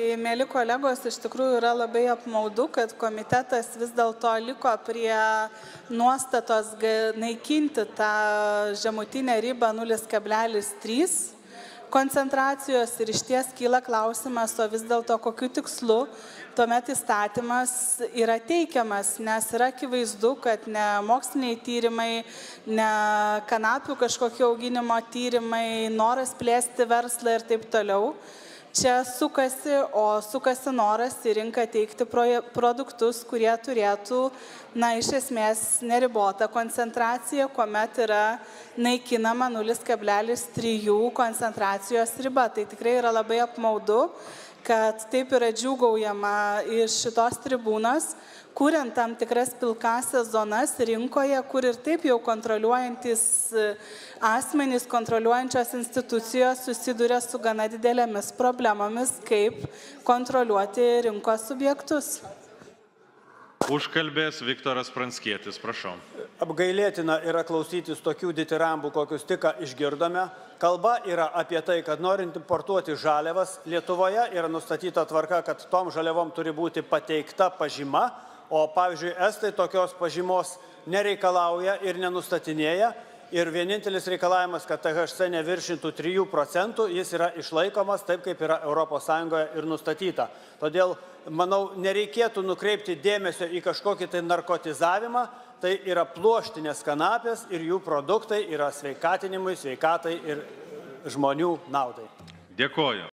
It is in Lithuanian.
Mėly kolegos, iš tikrųjų yra labai apmaudu, kad komitetas vis dėlto liko prie nuostatos naikinti tą žemutinę ribą 0,3 koncentracijos ir iš ties kyla klausimas, o vis dėlto kokiu tikslu tuomet įstatymas yra teikiamas, nes yra akivaizdu, kad ne moksliniai tyrimai, ne kanapių kažkokie auginimo tyrimai, noras plėsti verslą ir taip toliau. Čia sukasi, o sukasi noras į rinką teikti produktus, kurie turėtų, na, iš esmės neribotą koncentraciją, kuomet yra naikinama 0,3 koncentracijos riba. Tai tikrai yra labai apmaudu, kad taip yra džiūgaujama iš šitos tribūnos, kuriant tam tikras pilkasias zonas rinkoje, kur ir taip jau kontroliuojantis e, asmenys, kontroliuojančios institucijos susiduria su gana didelėmis problemomis, kaip kontroliuoti rinkos subjektus. Užkalbės Viktoras Pranskietis, prašau. Apgailėtina yra klausytis tokių ditirambų, kokius tik išgirdome. Kalba yra apie tai, kad norint importuoti žaliavas, Lietuvoje yra nustatyta tvarka, kad tom žaliavom turi būti pateikta pažyma, o pavyzdžiui, estai tokios pažymos nereikalauja ir nenustatinėja. Ir vienintelis reikalavimas, kad THC neviršintų 3 procentų, jis yra išlaikomas taip, kaip yra ES ir nustatyta. Todėl, manau, nereikėtų nukreipti dėmesio į kažkokį tai narkotizavimą, tai yra pluoštinės kanapės ir jų produktai yra sveikatinimui, sveikatai ir žmonių naudai. Dėkoju.